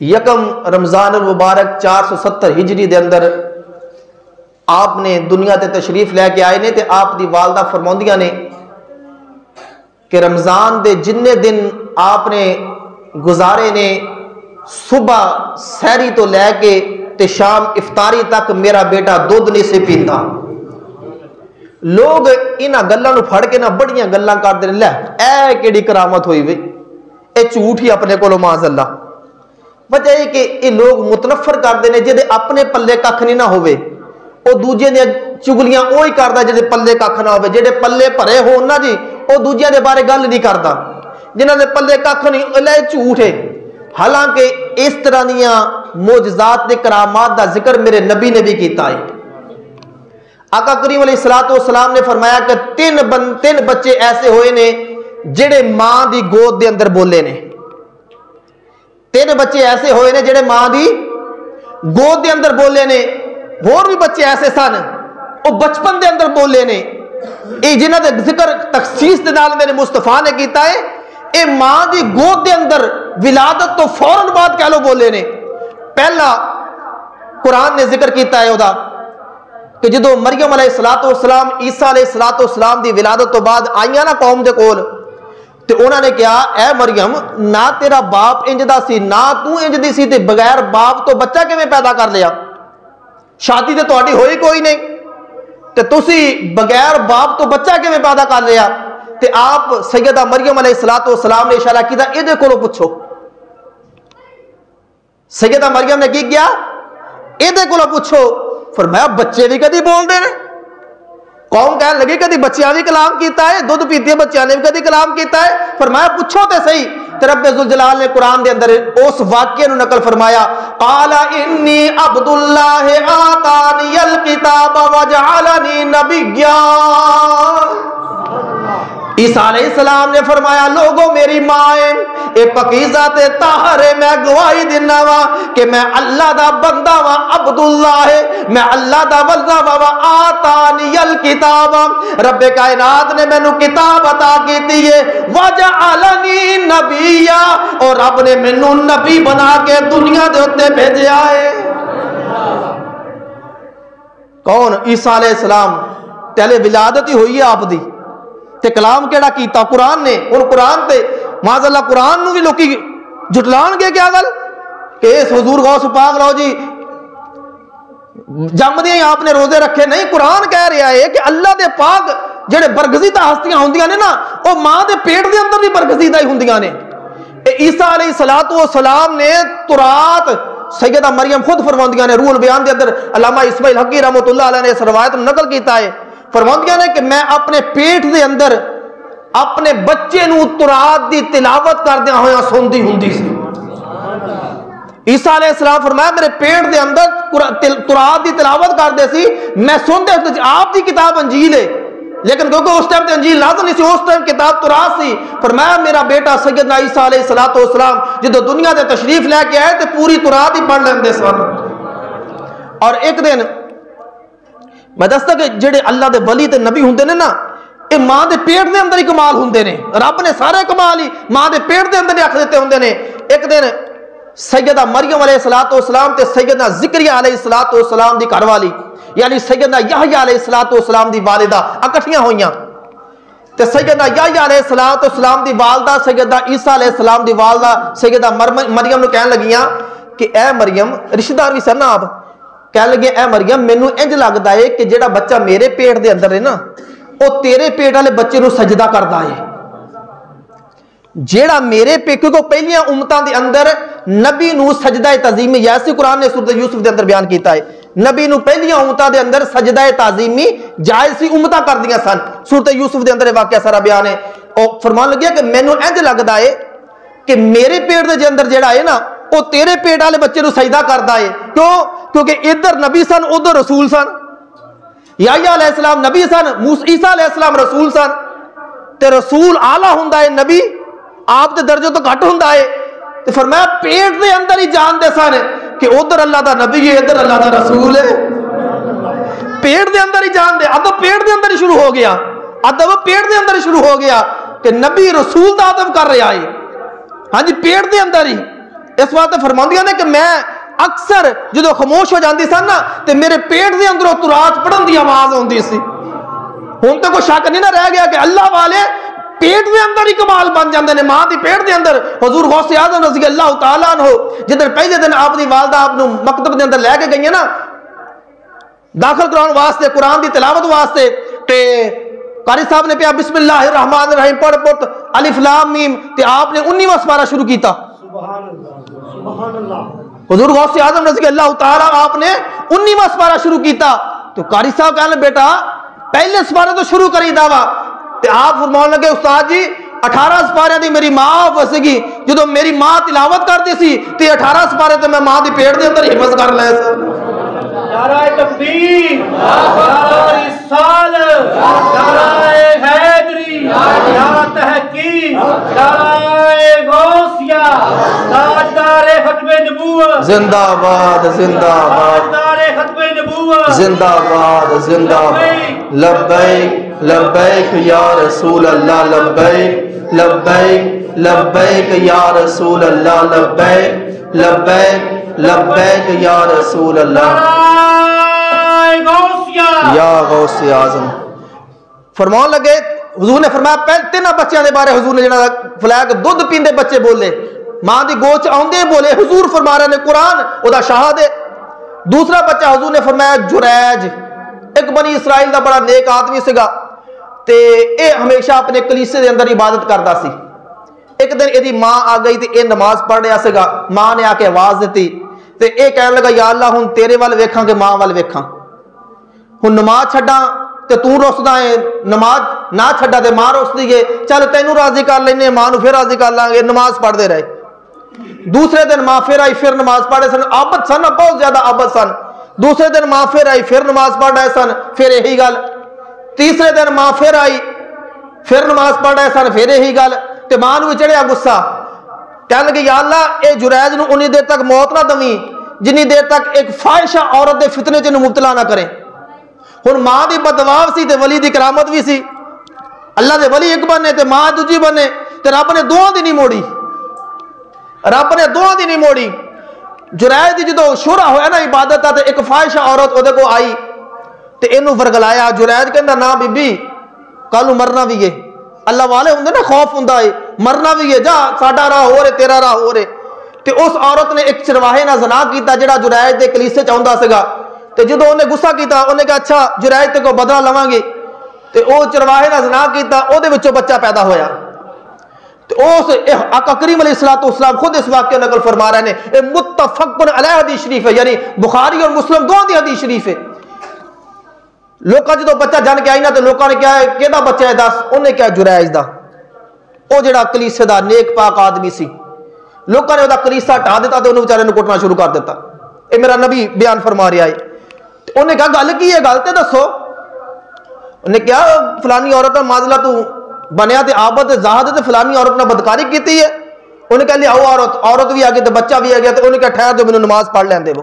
یکم رمضان المبارک چار سو ستر ہجری دے اندر آپ نے دنیا تے تشریف لے کے آئے نے تے آپ دی والدہ فرماؤندیاں نے کہ رمضان دے جن دن آپ نے گزارے نے صبح سیری تو لے کے تے شام افطاری تک میرا بیٹا دودھ نہیں سے پیندا۔ لوگ انہاں گلاں نو پھڑ کے نہ بڑیاں گلاں کردے نے لے اے کیڑی کرامت ہوئی وے اے جھوٹ ہی اپنے کولو معاذ اللہ۔ وجہ یہ کہ یہ لوگ متنفر کرتے ہیں جہے اپنے پلے کھ نہیں نہ ہوئے وہ دوجے دیا چگلیاں وہی کرتا جہے پلے کھ نہ ہوئے جہے پلے بھرے ہو نا جی وہ دوجے دے بارے گل نہیں کرتا جنہ دے پلے کھ نہیں لے جھوٹ ہے حالانکہ اس طرح دیا موجزات دے کرامات دا ذکر میرے نبی نے بھی کیتا ہے آقا کریم علیہ السلام والسلام نے فرمایا کہ تین بن تین بچے ایسے ہوئے نے جڑے ماں دی گود دے اندر بولے نے تین بچے ایسے ہوئے نے جڑے ماں دی گود دے اندر بولے نے اور بھی بچے ایسے سن وہ بچپن دے اندر بولے نے۔ اے جنہ دے ذکر تخصیص دے نال میرے مصطفیٰ نے کیتا ہے، اے ماں دی گود دے اندر ولادت تو فوراً بعد کہہ لو بولے نے۔ پہلا قرآن نے ذکر کیتا ہے ادا کہ جدو مریم علیہ السلاۃ والسلام، عیسیٰ علیہ السلاۃ والسلام دی ولادت تو بعد آئیاں نا قوم دے کول تے انہوں نے کہا، اے مریم، نہ تیرا باپ انج دا سی، نہ تو انج دی سی تے بغیر باپ تو بچہ کیویں پیدا کر لیا؟ شادی تے تہاڈی ہوئی کوئی نہیں۔ تے تسی بغیر باپ تو بچہ کیویں پیدا کر لیا؟ تے آپ سیدہ مریم علیہ الصلوۃ والسلام نے اشارہ کیتا اے دے کولو پوچھو۔ سیدہ مریم نے کی کیا؟ اے دے کولو پوچھو۔ فرمایا، بچے بھی کدی بول دے نے؟ قوم کہنے لگی کدی بچیاں بھی کلام کیتا ہے دودھ پیتی بچیاں نے بھی کدی کلام کیتا ہے فرمایا پوچھو تے صحیح تے رب ذوالجلال نے قرآن دے اندر اس واقعے نو نقل فرمایا قال انی عبد اللہ آتانی الکتاب وجعلنی نبیا عیسیٰ علیہ السلام نے فرمایا لوگوں میری ماں اے پکیزہ تے طاہر ہے، میں گواہی دینا وا کہ میں اللہ دا بندہ وا، عبداللہ ہے، میں اللہ دا بندہ وا آتانی الکتاب۔ رب کائنات نے مینوں کتاب عطا کیتی ہے۔ وجعلنی نبیا، اور رب نے مینوں نبی بنا کے دنیا دے اوتے بھیجیا ہے۔ کون؟ عیسیٰ علیہ السلام۔ پہلے ولادت ہی ہوئی ہے آپ دی۔ تے کلام کیڑا کیتا؟ قرآن نے۔ ان قرآن تے معاذ اللہ قرآن نو بھی لوکی جھٹلان گے کیا گل؟ کہ اس حضور غوث پاک، لو جی جم دیا آپ نے روزے رکھے۔ نہیں، قرآن کہہ رہا ہے کہ اللہ دے پاک جڑے برگزیدہ ہستیاں ہوندیاں نے نا وہ ماں دے پیٹ دے اندر بھی برگزیدہ ہی ہوندیاں نے۔ عیسیٰ علیہ الصلوۃ والسلام نے ترات سیدہ مریم خود فرماندیاں نے، روح البیان دے اندر علامہ اسماعیل حقی رحمۃ اللہ علیہ نے اس روایت نقل کیتا ہے۔ فرماندیاں نے کہ میں اپنے پیٹ دے اندر اپنے بچے نو ترات دی تلاوت کردیا ہویا سوندی ہوندی سی۔ عیسیٰ علیہ السلام فرمایا میرے پیٹ دے اندر ترات دی تلاوت کردے سی، میں سوندے ہوتے آپ دی کتاب انجیل ہے۔ لیکن کیونکہ اس ٹائم تے انجیل نازل نہیں سی، اس ٹائم کتاب ترات سی۔ فرمایا میرا بیٹا سیدنا عیسیٰ علیہ الصلوۃ والسلام جدو دنیا دے تشریف لے کے آئے تے پوری ترات ہی پڑھ لیندے سن۔ اور ایک دن میں دستا کہ جڑے اللہ دے ولی تے نبی ہوندے نے نا، اے ماں دے پیٹ دے اندر ہی کمال ہوندے نے، رب نے سارے کمال ہی ماں دے پیٹ دے اندر ہی رکھ دیتے ہوندے نے۔ ایک دن سیدہ مریم علیہ الصلوۃ والسلام تے سیدنا ذکریا علیہ الصلوۃ والسلام دی گھر والی یعنی سیدنا یحییٰ علیہ الصلوۃ والسلام دی والدہ اکٹھیاں ہوئیاں۔ تے سیدنا یحییٰ علیہ الصلوۃ والسلام دی والدہ سیدنا عیسیٰ علیہ السلام دی والدہ سیدہ مریم نو کہن لگیاں کہ اے مریم، رشتہ دار بھی سن نا آپ؟ کہہ لگے اے مریم مینوں انج لگدا ہے کہ جیڑا بچہ میرے پیٹ دے اندر ہے نا او تیرے پیٹ والے بچے نو سجدہ کردا ہے جیڑا میرے پہ کیونکہ پہلیاں امتاں دے اندر نبی نو سجدہ تعظیمی یاسی قرآن نے سورۃ یوسف دے اندر بیان کیتا ہے نبی نو پہلیاں امتاں دے اندر سجدہ تعظیمی جائز سی امتاں کر دیاں سن سورۃ یوسف دے اندر واقعہ سارا بیان ہے او فرمان لگیا کہ مینوں انج لگدا ہے کہ میرے پیٹ دے اندر جیڑا ہے نا وہ تیرے پیٹ والے بچے نو سجدہ کردا ہے کیوں کیونکہ ادھر نبی سن، ادھر رسول سن۔ یا علیہ السلام نبی سن عیسیٰ علیہ السلام رسول سن۔ تے رسول آلہ ہوں نبی آپ دے درجے تو گھٹ ہوں تے فرمایا پیٹ دے اندر ہی جان دے سن کہ ادھر اللہ دا نبی ہے، ادھر اللہ دا رسول ہے۔ پیٹ دے اندر ہی جان دے۔ ادب پیٹ دے اندر ہی شروع ہو گیا۔ ادب پیٹ دے اندر ہی شروع ہو گیا کہ نبی رسول دا ادب کر رہا ہے۔ ہاں جی پیٹ دے اندر ہی۔ اس واسطے فرمایا نے کہ میں اکثر جدو خاموش ہو جاندی سن نا تو میرے پیٹ دے اندروں تورات پڑھن دی آواز ہوندی سی۔ ہن تے کوئی شک نہیں نہ رہ گیا کہ اللہ والے پیٹ دے اندر ہی کمال بن جاندے نے، ماں دی پیٹ دے اندر۔ حضور غوث اعظم رضی اللہ تعالی عنہ جدر پہلے دن آپ دی والدہ آپ نو مکتب دے اندر لے کے گئی ہیں نا، داخل کراؤن واسطے، قرآن دی تلاوت واسطے، تے قاری صاحب نے پیا بسم اللہ الرحمن الرحیم پڑھ پڑھ الف لام میم، تے آپ نے 19 واں سپارہ شروع کیتا۔ سبحان اللہ سبحان اللہ۔ حضور غوث اعظم رضی اللہ تعالیٰ آپ نے 19واں سپارہ شروع کیتا۔ تو قاری صاحب کہنے بیٹا، پہلے سپارہ تو شروع کری دعویٰ۔ تے آپ فرمان لگے، استاد جی 18 سپارے دی میری ماں وسے گی جدو میری ماں تلاوت کرتی سی، تے 18 سپارے تے میں ماں دی پیٹ دے اندر حفظ کر لے سا۔ نعرہ تکبیر نعرہ رسال نعرہ حیدری نعرہ تحقیق نعرہ غوثیہ تاجدار ختم نبوت زندہ باد زندہ باد تاجدار ختم نبوت زندہ باد زندہ باد لبیک لبیک یا رسول اللہ لبیک لبیک لبیک یا رسول اللہ لبیک لبیک لبیک یا رسول اللہ۔ یا غوث اعظم۔ فرمان لگے حضور نے فرمایا پہلے تین بچیاں دے بارے حضور نے جڑا فلایا کہ دودھ پیندے بچے بولے ماں دی گوچ آندے بولے حضور فرما رہے نے قرآن او دا شاہد ہے۔ دوسرا بچہ حضور نے فرمایا جریج۔ ایک بنی اسرائیل دا بڑا نیک آدمی سگا تے اے ہمیشہ اپنے کلیسے دے اندر عبادت کردا سی۔ ایک دن ایدی ماں آ گئی تے اے نماز پڑھ رہا سگا۔ ماں نے آ کے آواز دیتی۔ تے اے کہنے لگا، یا اللہ، ہن تیرے وال ویکھاں کہ ماں وال ویکھاں۔ ہن نماز چھڈاں تے تو رسدا ہے نماز نہ چھڈا تے ماں رسدی ہے چل تینوں راضی کر لینے، ماں نو پھر راضی کر لیں گے نماز پڑھ دے رہے۔ دوسرے دن ماں پھر آئی، پھر نماز پڑھے سن۔ آبد سن، بہت زیادہ آبد سن۔ دوسرے دن ماں پھر آئی، پھر نماز پڑھ رہے سن۔ پھر یہی گل۔ تیسرے دن ماں پھر آئی، پھر نماز پڑھ رہے سن، پھر یہی گل۔ تے ماں بھی چڑھیا غصہ۔ کہنے لگے، یا اللہ، اے جریج نو انی دیر تک موت نہ دمی جنی دیر تک ایک فائشہ عورت دے فتنے چ مبتلا نہ کرے۔ ہن ماں دی بدواو سی تے ولی دی کرامت بھی سی۔ اللہ دے ولی ایک بنے تے ماں دوجی بنے تے رب نے دوواں دی نہیں موڑی۔ رب نے دوواں دی نہیں موڑی۔ جرائد دی جدو شورا ہویا نا عبادت تے ایک فائشہ عورت او دے کو آئی۔ تے اینو ورگلایا۔ جرائد کہندا نا بی بی، کل مرنا بھی ہے۔ اللہ والے ہوندے نا خوف ہوندا ہے مرنا بھی ہے، جا، ساڈا راہ ہو رے تیرا راہ ہو رے تے اس عورت نے ایک چرواہے نال زنا کیتا جڑا جرائد دے کلیسے چ آوندا سیگا۔ تے جدو انہیں غصہ کیتا انہیں کہا اچھا جرائد تے کو بدلہ لواں گے تے او چرواہے نال زنا کیتا او دے وچوں بچہ پیدا ہویا۔ تو اس آقا کریم علیہ الصلوۃ والسلام خود اس واقعے نقل فرما رہے ہیں، اے متفق علیہ حدیث شریف ہے یعنی بخاری اور مسلم دونوں دی حدیث شریف ہے۔ لوکاں جدو بچہ جان کے آئی نا تو لوکاں نے کیا ہے کیدا بچہ ہے دس انہیں کیا جرائز دا او جڑا کلیسے دا نیک پاک آدمی سی لوکاں نے او دا کلیسا ہٹا دیتا تے انہوں بیچارے کٹنا شروع کر دیتا اے میرا نبی بیان فرما رہا ہے انہیں کہا گل کی ہے گل تے دسو انہیں کیا فلانی عورت معذلہ تو بنیا تے آبد زاہد فلانی عورت نے بدکاری کیتی ہے انہیں کہا لیا عورت عورت بھی آ گئی تے بچہ بھی آ گیا تے انہیں کہا ٹھہر جو مینوں نماز پڑھ لین دے وہ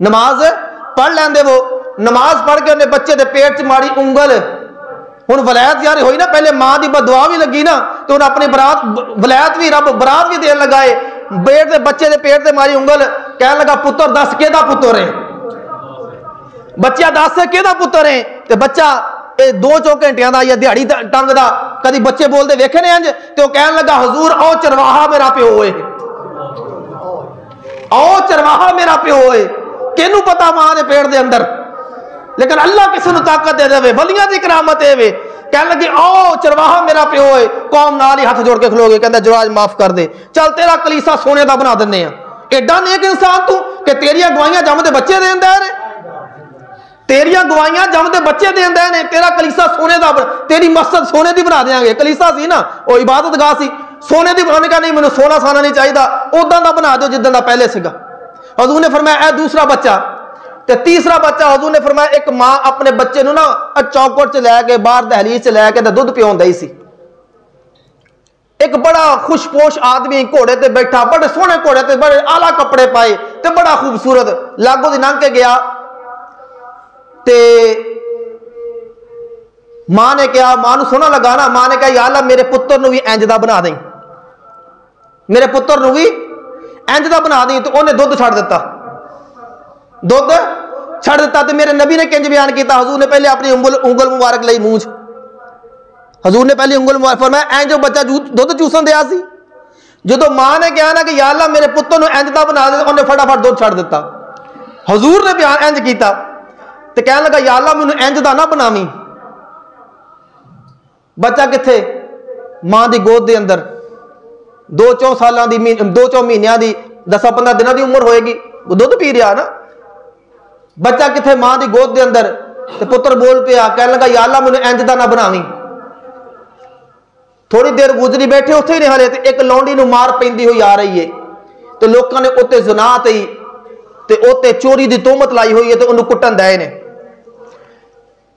نماز پڑھ لین دے وہ نماز پڑھ کے انہیں بچے دے پیٹ چ ماری انگل۔ ہن ولایت یار ہوئی نا، پہلے ماں دی بدعا بھی لگی نا، تو انہیں اپنی برات، ولایت بھی رب برات بھی دین لگائے۔ پیٹ دے بچے دے پیٹ تے ماری انگل کہنے لگا پتر دس کیدا پتر ہے؟ بچہ دس ہے کیدا پتر ہے؟ تے بچہ اے دو چو گھنٹیاں دا یا دیہڑی ٹنگ دا، کدی بچے بولدے ویکھے نے انج؟ تے او کہن لگا حضور، او چرواہا میرا پیو ہے او چرواہا میرا پیو ہے کینو پتا ماں دے پیٹ دے اندر؟ لیکن اللہ کسی نو طاقت دے دے ولیاں دی کرامت ہے وے۔ کہن لگی او چرواہا میرا پیو ہے، قوم نال ہی ہاتھ جوڑ کے کھلو گے کہندا جواز معاف کر دے۔ چل تیرا کلیسا سونے دا بنا دنے ہاں۔ ایڈا نیک انسان تو کہ تیریاں گوائیاں جم دے بچے دیندا ہے تیریاں گوائیاں جم دے بچے دین دے نے، تیرا کلیسا سونے دا بنا تیری مسجد سونے دی بنا دیاں گے۔ کلیسا سی نا، او عبادت گاہ سی۔ سونے دی بنانے کا نہیں مینوں سونا سانا نہیں چاہیدا۔ اوداں دا بنا دیو جداں دا پہلے سیگا حضور نے فرمایا، اے دوسرا بچہ تو تیسرا بچہ حضور نے فرمایا، ایک ماں اپنے بچے نو نا چوکٹ چ لے کے، باہر دہلیز چ لے کے تے دودھ پیون دئی سی۔ ایک بڑا خوش پوش آدمی گھوڑے تے بیٹھا، بڑے سونے گھوڑے تے بڑے آلہ کپڑے پائے تے بڑا خوبصورت لاگو دی ننگ کے گیا۔ تے ماں نے کہا، ماں نو سونا لگا نا، ماں نے کہا، یا اللہ میرے پتر نو بھی اینج دا بنا دیں۔ میرے پتر نو بھی اینج بنا دیں، تو انہیں دودھ چھڑ دیتا ਦੁੱਧ ਛੱਡ ਦਿੱਤਾ ਤੇ ਮੇਰੇ ਨਬੀ ਨੇ ਕਿੰਜ ਬਿਆਨ ਕੀਤਾ? ਹਜ਼ੂਰ ਨੇ ਪਹਿਲੇ ਆਪਣੀ ਉਂਗਲ ਉਂਗਲ ਮੁਬਾਰਕ ਲਈ ਮੂੰਹ 'ਚ। ਹਜ਼ੂਰ ਨੇ ਪਹਿਲੀ ਉਂਗਲ ਮੁਬਾਰਕ ਫਰਮਾਇਆ ਇੰਜ ਜੋ ਬੱਚਾ ਜੂ- ਦੁੱਧ ਚੂਸਣ ਦਿਆ ਸੀ, ਜਦੋਂ ਮਾਂ ਨੇ ਕਿਹਾ ਨਾ ਕਿ, ਯਾ ਅੱਲਾ, ਮੇਰੇ ਪੁੱਤ ਨੂੰ ਇੰਜ ਦਾ ਬਣਾ ਦੇ, ਉਹਨੇ ਫਟਾਫਟ ਦੁੱਧ ਛੱਡ ਦਿੱਤਾ। ਹਜ਼ੂਰ ਨੇ ਬਿਆਨ ਇੰਜ ਕੀਤਾ ਤੇ ਕਹਿਣ ਲੱਗਾ, ਯਾ ਅੱਲਾ, ਮੈਨੂੰ ਇੰਜ ਦਾ ਨਾ ਬਣਾਵੀਂ। ਬੱਚਾ ਕਿੱਥੇ? ਮਾਂ ਦੀ ਗੋਦ ਦੇ ਅੰਦਰ। ਦੋ ਚੌ ਸਾਲਾਂ ਦੀ ਮਹੀ- ਦੋ ਚੌ ਮਹੀਨਿਆਂ ਦੀ 10 15 ਦਿਨਾਂ ਦੀ ਉਮਰ ਹੋਏਗੀ। ਉਹ ਦੁੱਧ ਪੀ ਰਿਹਾ ਨਾ। بچہ کتنے ماں کی گود کے اندر تے پتر بول پیا کہنے لگا یا اللہ مجھے انج دا نہ بناویں تھوڑی دیر گزری بیٹھے اوتھے ہی نہیں ہلے ایک لونڈی نو مار پیندی ہوئی آ رہی ہے تو لوکاں نے اتنے زنا تے تے چوری کی تومت لائی ہوئی ہے تے انہوں کٹن دے نے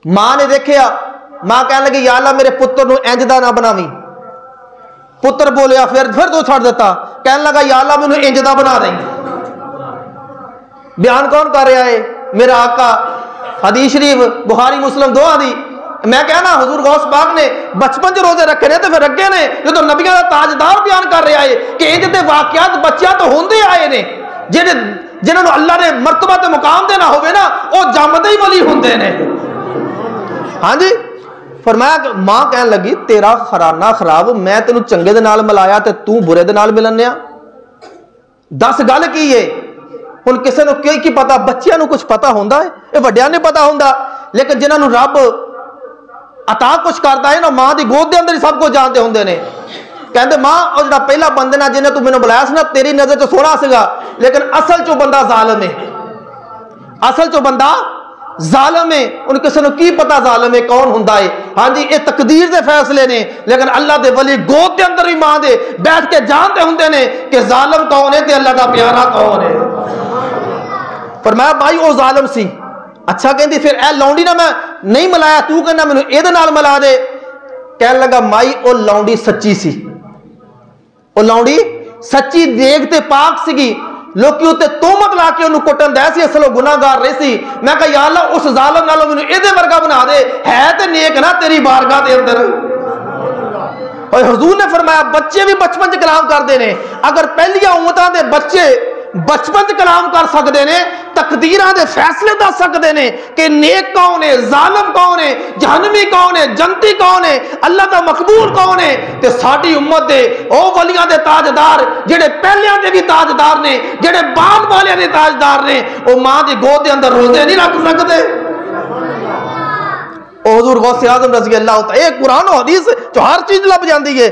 ماں نے دیکھیا ماں کہنے لگی یا اللہ میرے پتر نو انج نہ بناویں پتر بولیا پھر پھر تو چھڑ دیتا کہنے لگا یا اللہ مجھے انج بنا دیں بیان کون کر رہا ہے میرا آقا، حدیث شریف، بخاری، مسلم، دو آدھی۔ میں کہنا حضور غوث پاک نے بچپن جو روزے رکھے نے تو پھر رکھے نے۔ جو تو نبیوں کا تاجدار بیان کر رہا ہے کہ انج دے واقعات بچیاں تو ہوندے آئے نے۔ جن جنہوں نے اللہ نے مرتبہ تے مقام دینا ہوئے نا، وہ جامدے ہی ولی ہوندے نے۔ ہاں جی؟ فرمایا کہ ماں کہن لگی، تیرا خرانہ خراب، میں تینوں چنگے دنال ملایا تے تو برے دنال ملنیا۔ دس گل کی ہے؟ ਹੁਣ ਕਿਸੇ ਨੂੰ ਕੀ ਕੀ ਪਤਾ ਬੱਚਿਆਂ ਨੂੰ ਕੁਝ ਪਤਾ ਹੁੰਦਾ ਹੈ ਇਹ ਵੱਡਿਆਂ ਨੂੰ ਪਤਾ ਹੁੰਦਾ ਲੇਕਿਨ ਜਿਨ੍ਹਾਂ ਨੂੰ ਰੱਬ ਅਤਾ ਕੁਝ ਕਰਦਾ ਹੈ ਨਾ ਮਾਂ ਦੀ ਗੋਦ ਦੇ ਅੰਦਰ ਹੀ ਸਭ ਕੁਝ ਜਾਣਦੇ ਹੁੰਦੇ ਨੇ ਕਹਿੰਦੇ ਮਾਂ ਉਹ ਜਿਹੜਾ ਪਹਿਲਾ ਬੰਦੇ ਨਾਲ ਜਿਹਨੇ ਤੂੰ ਮੈਨੂੰ ਬੁਲਾਇਆ ਸੀ ਨਾ ਤੇਰੀ ਨਜ਼ਰ 'ਚ ਸੋਹਣਾ ਸੀਗਾ ਲੇਕਿਨ ਅਸਲ 'ਚ ਉਹ ਬੰਦਾ ਜ਼ਾਲਮ ਹੈ ਅਸਲ 'ਚ ਉਹ ਬੰਦਾ ਜ਼ਾਲਮ ਹੈ ਹੁਣ ਕਿਸੇ ਨੂੰ ਕੀ ਪਤਾ ਜ਼ਾਲਮ ਹੈ ਕੌਣ ਹੁੰਦਾ ਹੈ ਹਾਂਜੀ ਇਹ ਤਕਦੀਰ ਦੇ ਫੈਸਲੇ ਨੇ ਲੇਕਿਨ ਅੱਲਾ ਦੇ ਵਲੀ ਗੋਦ ਦੇ ਅੰਦਰ ਹੀ ਮਾਂ ਦੇ ਬੈਠ ਕੇ ਜਾਣਦੇ ਹੁੰਦੇ ਨੇ ਕਿ ਜ਼ਾਲਮ ਕੌਣ ਹੈ ਤੇ ਅੱਲਾ ਦਾ ਪਿਆਰਾ ਕੌਣ فرمایا، بھائی، او ظالم سی. اچھا کہندی، پھر اے لونڈی نہ میں نہیں ملایا، تو کہنا میں اے دے نال ملا دے. کہن لگا، مائی، او لونڈی سچی سی. او لونڈی سچی دیکھتے پاک سی گی لوگ کیوں تے تو لا کے انہوں کٹن دے سی، اصل گناہ گار رہی سی۔ میں کہا، یا اللہ، اس ظالم نالو میں اید ورگا بنا دے۔ ہے تے نیک نا تیری بارگاہ دے اندر۔ اور حضور نے فرمایا، بچے بھی بچپن کلام کر دینے اگر پہلیا امتہ دے بچے بچپن کلام کر سکتے نے تقدیرہ دے فیصلے دا سکتے نے کہ نیک کون ہے ظالم کون ہے جہنمی کون ہے جنتی کون ہے اللہ دا مقبول کون ہے تے ساٹھی امت دے او ولیاں دے تاجدار، جڑے پہلیاں دے بھی تاجدار نے، جڑے بعد والیاں دے تاجدار نے، او ماں دے گو دے اندر روزے نہیں رکھ سکتے۔ او حضور غوث اعظم رضی اللہ تعالی ایک قرآن و حدیث جو ہر چیز لب جاندی ہے۔